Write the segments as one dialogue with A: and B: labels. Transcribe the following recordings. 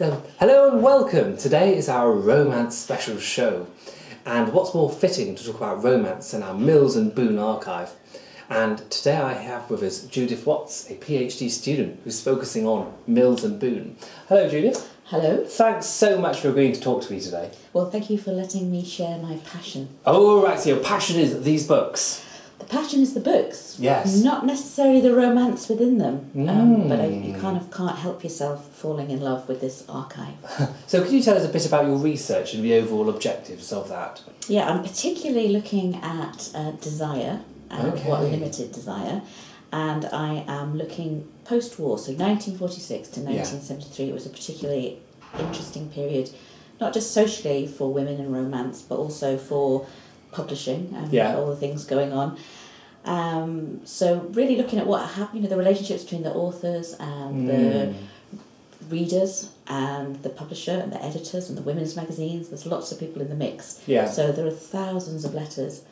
A: Um, hello and welcome. Today is our romance special show. And what's more fitting to talk about romance than our Mills and Boon archive? And today I have with us Judith Watts, a PhD student who's focusing on Mills and Boon. Hello, Judith.
B: Hello.
A: Thanks so much for agreeing to talk to me today.
B: Well, thank you for letting me share my passion.
A: Oh, right, so your passion is these books.
B: The passion is the books.
A: Yes.
B: Not necessarily the romance within them, um, but I,
A: Mm.
B: you kind of can't help yourself falling in love with this archive.
A: So, could you tell us a bit about your research and the overall objectives of that?
B: yeah, I'm particularly looking at uh, desire, uh, what limited desire, and I am looking post-war, so 1946 to
A: Yeah.
B: 1973. It was a particularly interesting period, not just socially for women in romance, but also for publishing and
A: Yeah.
B: all the things going on. Um, so really looking at what happened, you know, the relationships between the authors and the
A: Mm.
B: readers and the publisher and the editors and the women's magazines. There's lots of people in the mix.
A: Yeah.
B: So there are thousands of letters,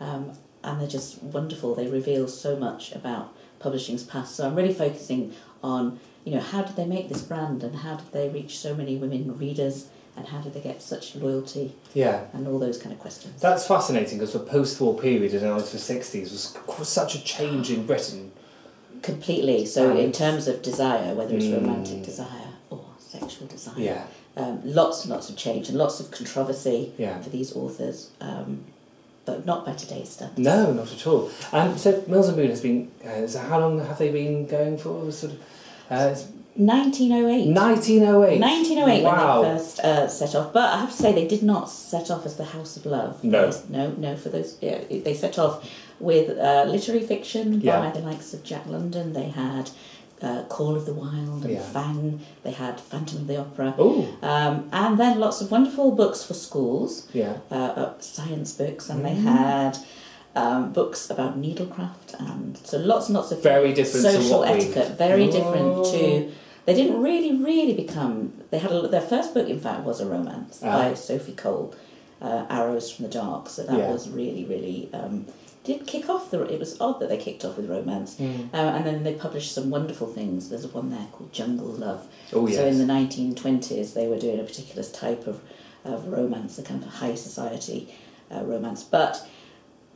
B: um, and they're just wonderful. They reveal so much about publishing's past. So I'm really focusing on, you know, how did they make this brand and how did they reach so many women readers and how did they get such loyalty
A: Yeah.
B: and all those kind of questions.
A: That's fascinating because the post-war period in the 60s was such a change in Britain.
B: Completely. So in terms of desire, whether it's
A: Mm.
B: romantic desire or sexual desire,
A: Yeah.
B: um, lots and lots of change and lots of controversy
A: Yeah.
B: for these authors, um, but not by today's standards.
A: No, not at all. Um, so Mills and Boon has been. Uh, so how long have they been going for? Sort of. Uh, it's
B: 1908.
A: 1908.
B: 1908
A: Wow.
B: when they first uh, set off, but I have to say they did not set off as the House of Love.
A: No.
B: No, no. For those, yeah, they set off with uh, literary fiction
A: Yeah.
B: by the likes of Jack London. They had uh, Call of the Wild and
A: Yeah.
B: Fang. They had Phantom of the Opera, um, and then lots of wonderful books for schools.
A: yeah.
B: uh, uh, science books, and they
A: Mm.
B: had um, books about needlecraft, and so lots and lots of
A: Very different
B: social etiquette. Very different to. They didn't really, really become. They had a, their first book, in fact, was a romance
A: Ah.
B: by Sophie Cole, uh, Arrows from the Dark. So that
A: Yeah.
B: was really, really. Um, did kick off the. It was odd that they kicked off with romance,
A: Mm.
B: uh, and then they published some wonderful things. There's one there called Jungle Love.
A: Oh,
B: So in the 1920s, they were doing a particular type of, of romance, a kind of high society uh, romance. But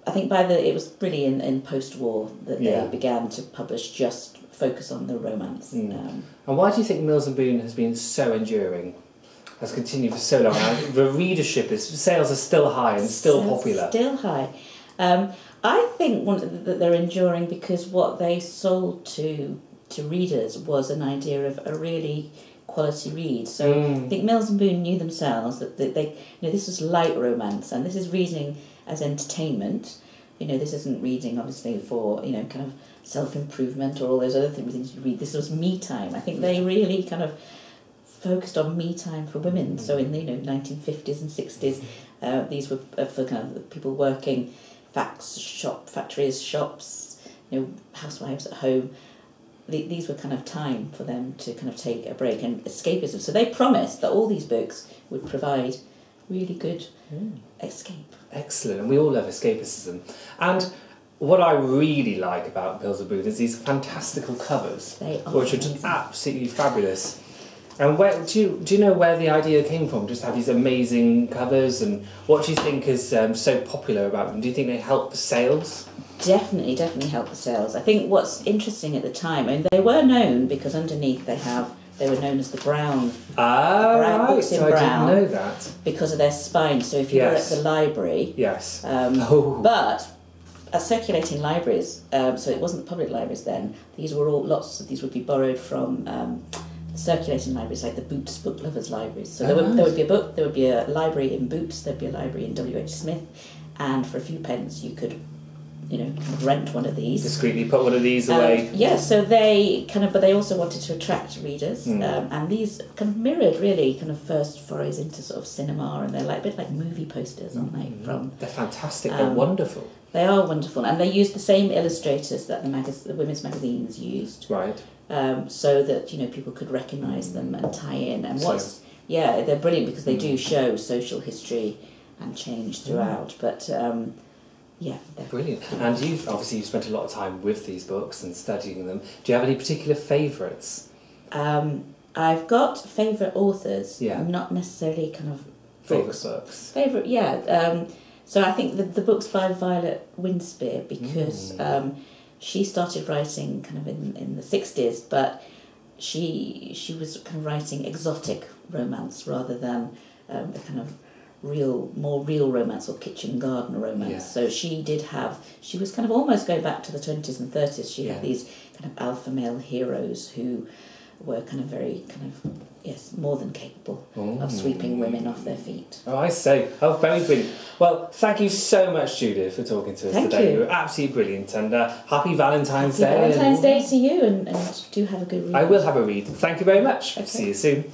B: I think by the it was really in, in post-war that
A: Yeah.
B: they began to publish just focus on the romance.
A: Mm.
B: Um,
A: And why do you think Mills and Boon has been so enduring? Has continued for so long. The readership is sales are still high and still popular.
B: Still high. Um, I think one, that they're enduring because what they sold to to readers was an idea of a really quality read. So I
A: Mm.
B: think Mills and Boon knew themselves that they, they you know this is light romance and this is reading as entertainment. You know, this isn't reading obviously for you know kind of self improvement or all those other things you read. This was me time. I think they really kind of focused on me time for women. So in the you know nineteen fifties and sixties, uh, these were uh, for kind of people working facts shop factories shops. You know, housewives at home. The, these were kind of time for them to kind of take a break and escapism. So they promised that all these books would provide really good
A: Mm.
B: escape.
A: Excellent, and we all love escapism. And what I really like about Mills and Boon is these fantastical covers,
B: They are
A: which are just absolutely fabulous. And where do you do you know where the idea came from? Just have these amazing covers, and what do you think is um, so popular about them? Do you think they help the sales?
B: Definitely, definitely help the sales. I think what's interesting at the time, and they were known because underneath they have they were known as the brown
A: Ah,
B: Brown
A: right.
B: books in
A: So I
B: brown.
A: didn't know that.
B: because of their spine. So if you
A: Yes.
B: were at the library,
A: Yes.
B: um,
A: Oh.
B: but as circulating libraries, um, so it wasn't public libraries then. These were all lots of these would be borrowed from um, circulating libraries like the Boots Book Lovers libraries. So there,
A: Oh,
B: would, there would be a book, there would be a library in Boots, there'd be a library in W H Smith, and for a few pence you could, you know, kind of rent one of these.
A: Discreetly put one of these
B: Um,
A: away.
B: yeah, so they kind of, but they also wanted to attract readers,
A: Mm.
B: um, and these kind of mirrored really kind of first forays into sort of cinema, and they're like a bit like movie posters, aren't they? From
A: They're fantastic. They're
B: um,
A: wonderful.
B: they are wonderful, and they use the same illustrators that the, magaz- the women's magazines used,
A: Right.
B: um, so that you know people could recognise them and tie in. And
A: So-
B: what's yeah, they're brilliant because they
A: Mm.
B: do show social history and change throughout. But um, yeah,
A: Brilliant. And you've obviously you've spent a lot of time with these books and studying them. Do you have any particular favourites?
B: Um, I've got favourite authors,
A: Yeah.
B: not necessarily kind of
A: Favourite
B: books. Favourite, yeah. Um, so I think the, the book's by Violet Winspear because
A: Mm.
B: um, she started writing kind of in, in the 60s, but she she was kind of writing exotic romance rather than um, the kind of real, more real romance or kitchen garden romance.
A: Yeah.
B: So she did have, she was kind of almost going back to the 20s and 30s. She
A: Yeah.
B: had these kind of alpha male heroes who were kind of very, kind of, yes, more than capable of sweeping women off their feet.
A: Oh, I say. Oh, very brilliant. Well, thank you so much, Judith, for talking to us
B: Thank
A: today.
B: you.
A: were absolutely brilliant. And uh, happy Valentine's
B: Happy
A: Day.
B: Valentine's Day to you and, and do have a good read.
A: I will have a read. Thank you very much.
B: Okay.
A: See you soon.